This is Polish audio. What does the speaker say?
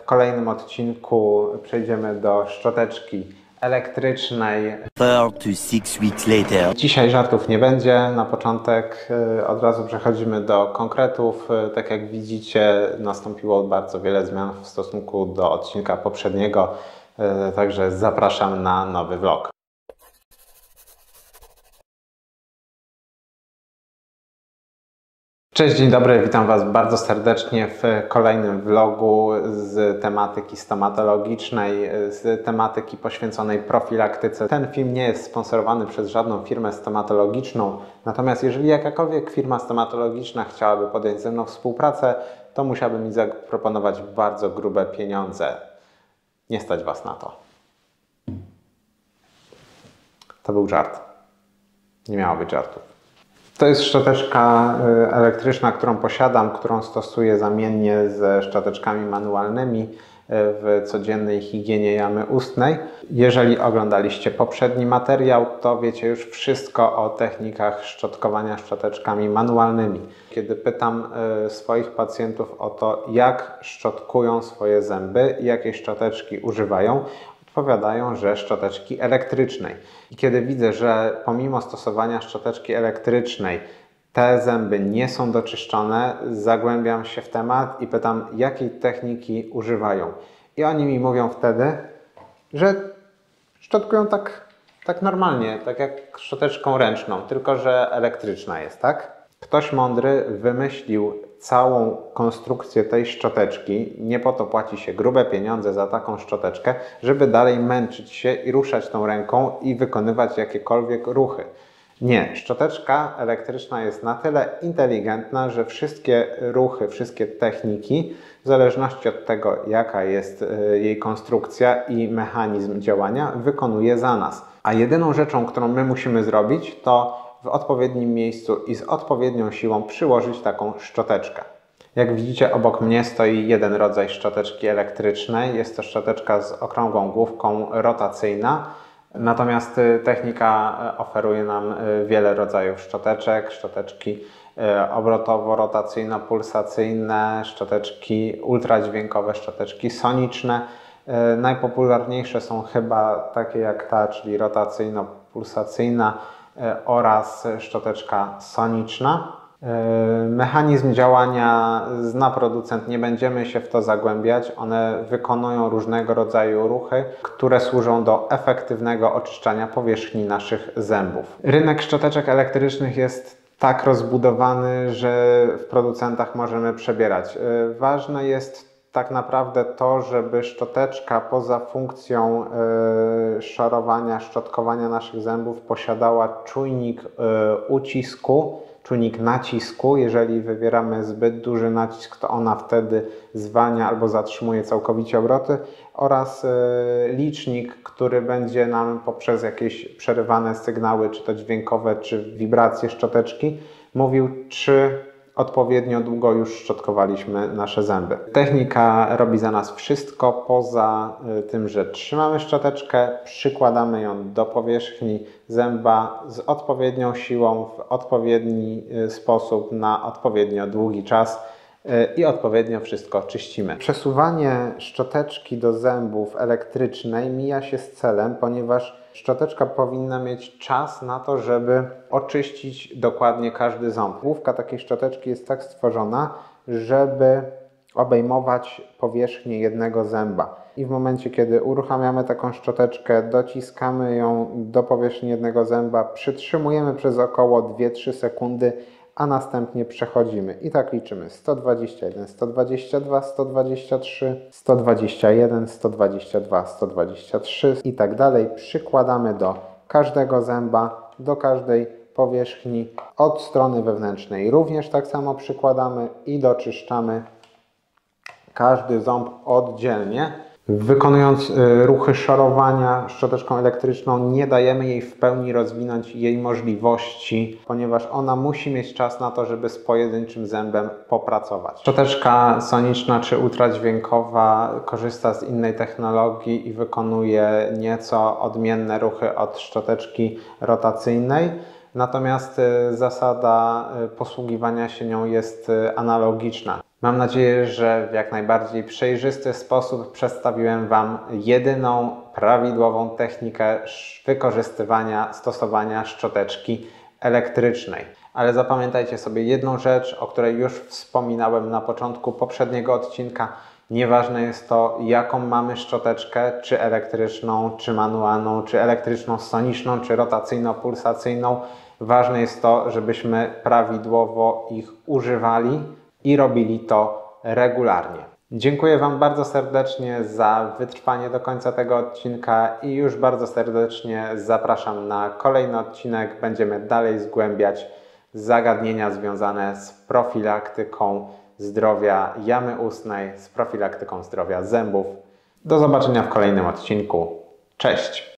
W kolejnym odcinku przejdziemy do szczoteczki elektrycznej. Weeks later. Dzisiaj żartów nie będzie. Na początek y, od razu przechodzimy do konkretów. Y, Tak jak widzicie, nastąpiło bardzo wiele zmian w stosunku do odcinka poprzedniego, y, także zapraszam na nowy vlog. Cześć, dzień dobry, witam Was bardzo serdecznie w kolejnym vlogu z tematyki stomatologicznej, z tematyki poświęconej profilaktyce. Ten film nie jest sponsorowany przez żadną firmę stomatologiczną, natomiast jeżeli jakakolwiek firma stomatologiczna chciałaby podjąć ze mną współpracę, to musiałaby mi zaproponować bardzo grube pieniądze. Nie stać Was na to. To był żart. Nie miało być żartów. To jest szczoteczka y, elektryczna, którą posiadam, którą stosuję zamiennie ze szczoteczkami manualnymi y, w codziennej higienie jamy ustnej. Jeżeli oglądaliście poprzedni materiał, to wiecie już wszystko o technikach szczotkowania szczoteczkami manualnymi. Kiedy pytam y, swoich pacjentów o to, jak szczotkują swoje zęby jakie szczoteczki używają, odpowiadają, że szczoteczki elektrycznej. I kiedy widzę, że pomimo stosowania szczoteczki elektrycznej te zęby nie są doczyszczone, zagłębiam się w temat i pytam, jakiej techniki używają. I oni mi mówią wtedy, że szczotkują tak, tak normalnie, tak jak szczoteczką ręczną, tylko że elektryczna jest, tak? Ktoś mądry wymyślił całą konstrukcję tej szczoteczki. Nie po to płaci się grube pieniądze za taką szczoteczkę, żeby dalej męczyć się i ruszać tą ręką i wykonywać jakiekolwiek ruchy. Nie, szczoteczka elektryczna jest na tyle inteligentna, że wszystkie ruchy, wszystkie techniki, w zależności od tego, jaka jest y, jej konstrukcja i mechanizm działania, wykonuje za nas. A jedyną rzeczą, którą my musimy zrobić, to w odpowiednim miejscu i z odpowiednią siłą przyłożyć taką szczoteczkę. Jak widzicie, obok mnie stoi jeden rodzaj szczoteczki elektrycznej. Jest to szczoteczka z okrągłą główką rotacyjna. Natomiast y, technika y, oferuje nam y, wiele rodzajów szczoteczek, szczoteczki obrotowo-rotacyjno-pulsacyjne, szczoteczki ultradźwiękowe, szczoteczki soniczne. Najpopularniejsze są chyba takie jak ta, czyli rotacyjno-pulsacyjna oraz szczoteczka soniczna. Mechanizm działania zna producent, nie będziemy się w to zagłębiać. One wykonują różnego rodzaju ruchy, które służą do efektywnego oczyszczania powierzchni naszych zębów. Rynek szczoteczek elektrycznych jest tak rozbudowany, że w producentach możemy przebierać. Ważne jest tak naprawdę to, żeby szczoteczka poza funkcją y, szorowania, szczotkowania naszych zębów posiadała czujnik y, ucisku, czujnik nacisku. Jeżeli wywieramy zbyt duży nacisk, to ona wtedy zwalnia albo zatrzymuje całkowicie obroty oraz y, licznik, który będzie nam poprzez jakieś przerywane sygnały, czy to dźwiękowe, czy wibracje szczoteczki, mówił, czy odpowiednio długo już szczotkowaliśmy nasze zęby. Technika robi za nas wszystko poza y, tym, że trzymamy szczoteczkę, przykładamy ją do powierzchni zęba z odpowiednią siłą, w odpowiedni y, sposób, na odpowiednio długi czas i odpowiednio wszystko czyścimy. Przesuwanie szczoteczki do zębów elektrycznej mija się z celem, ponieważ szczoteczka powinna mieć czas na to, żeby oczyścić dokładnie każdy ząb. Główka takiej szczoteczki jest tak stworzona, żeby obejmować powierzchnię jednego zęba. I w momencie, kiedy uruchamiamy taką szczoteczkę, dociskamy ją do powierzchni jednego zęba, przytrzymujemy przez około 2-3 sekundy, a następnie przechodzimy. I tak liczymy 121, 122, 123, 121, 122, 123 i tak dalej. Przykładamy do każdego zęba, do każdej powierzchni od strony wewnętrznej. Również tak samo przykładamy i doczyszczamy każdy ząb oddzielnie. Wykonując y, ruchy szorowania szczoteczką elektryczną, nie dajemy jej w pełni rozwinąć jej możliwości, ponieważ ona musi mieć czas na to, żeby z pojedynczym zębem popracować. Szczoteczka soniczna czy ultradźwiękowa korzysta z innej technologii i wykonuje nieco odmienne ruchy od szczoteczki rotacyjnej. Natomiast y, zasada y, posługiwania się nią jest analogiczna. Mam nadzieję, że w jak najbardziej przejrzysty sposób przedstawiłem Wam jedyną prawidłową technikę wykorzystywania, stosowania szczoteczki elektrycznej. Ale zapamiętajcie sobie jedną rzecz, o której już wspominałem na początku poprzedniego odcinka. Nieważne jest to, jaką mamy szczoteczkę, czy elektryczną, czy manualną, czy elektryczną soniczną, czy rotacyjno-pulsacyjną. Ważne jest to, żebyśmy prawidłowo ich używali i robili to regularnie. Dziękuję Wam bardzo serdecznie za wytrwanie do końca tego odcinka i już bardzo serdecznie zapraszam na kolejny odcinek. Będziemy dalej zgłębiać zagadnienia związane z profilaktyką zdrowia jamy ustnej, z profilaktyką zdrowia zębów. Do zobaczenia w kolejnym odcinku. Cześć!